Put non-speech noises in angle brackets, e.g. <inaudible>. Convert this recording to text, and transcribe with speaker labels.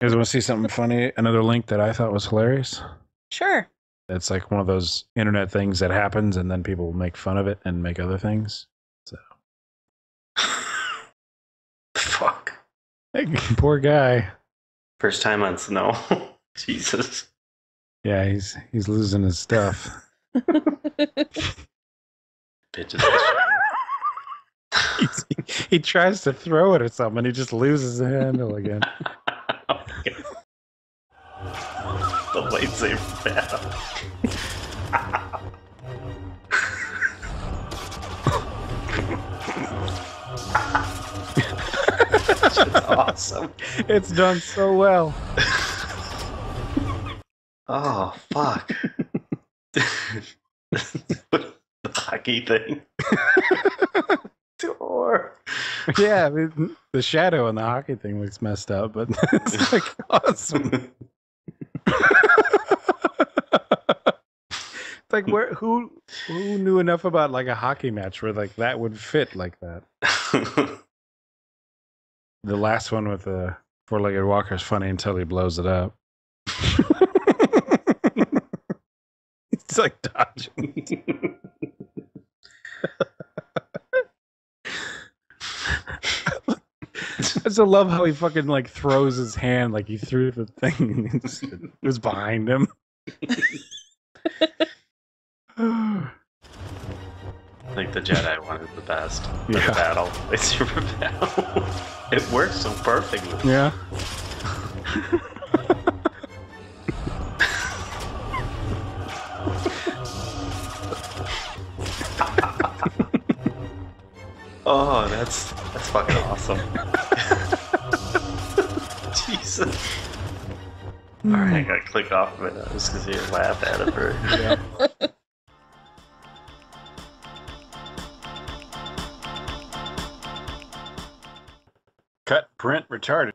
Speaker 1: You guys want to see something funny? Another link that I thought was hilarious.
Speaker 2: Sure.
Speaker 1: It's like one of those internet things that happens, and then people make fun of it and make other things. So, <laughs>
Speaker 3: Fuck.
Speaker 1: Hey, poor guy.
Speaker 3: First time on snow. <laughs> Jesus.
Speaker 1: Yeah, he's he's losing his stuff.
Speaker 3: Bitches. <laughs>
Speaker 1: He's- he tries to throw it or something, and he just loses the handle again.
Speaker 3: The lightsaber battle. Awesome.
Speaker 1: It's done so well.
Speaker 3: Oh fuck. <laughs> the hockey thing. <laughs> Door.
Speaker 1: Yeah, I mean, the shadow on the hockey thing looks messed up, but <laughs> it's like <laughs> awesome. it's <laughs> like where who who knew enough about like a hockey match where like that would fit like that. The last one with the four-legged walker is funny until he blows it up. it's like dodging. Just love how he fucking like throws his hand like he threw the thing and it was behind him. <laughs>
Speaker 3: I think the Jedi wanted the best. For
Speaker 1: Yeah.
Speaker 3: the battle. <laughs> Lightsaber battle. it works so perfectly.
Speaker 1: yeah. <laughs>
Speaker 3: Oh, that's that's fucking awesome. <laughs> Jesus. Alright, I gotta click off of it just because you laugh at it. For...
Speaker 1: yeah. Cut, print, retarded.